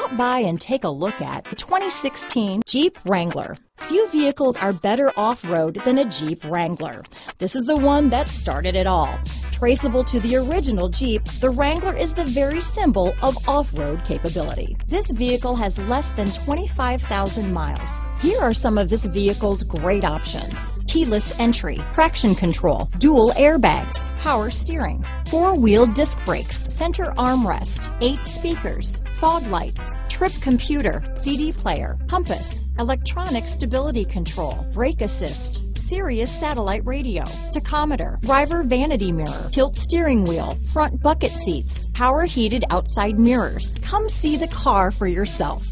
Stop by and take a look at the 2016 Jeep Wrangler. Few vehicles are better off-road than a Jeep Wrangler. This is the one that started it all. Traceable to the original Jeep, the Wrangler is the very symbol of off-road capability. This vehicle has less than 25,000 miles. Here are some of this vehicle's great options. Keyless entry, traction control, dual airbags, power steering, four-wheel disc brakes, center armrest, eight speakers, fog lights, trip computer, CD player, compass, electronic stability control, brake assist, Sirius satellite radio, tachometer, driver vanity mirror, tilt steering wheel, front bucket seats, power heated outside mirrors. Come see the car for yourself.